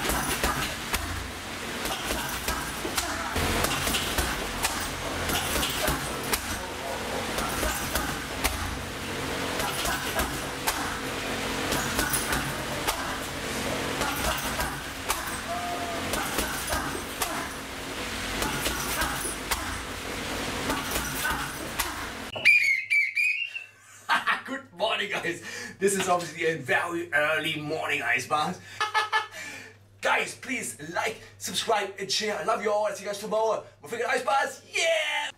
Good morning guys. This is obviously a very early morning ice bath. guys, please like, subscribe, and share. I love you all. I'll see you guys tomorrow. We're freaking ice baths. Yeah!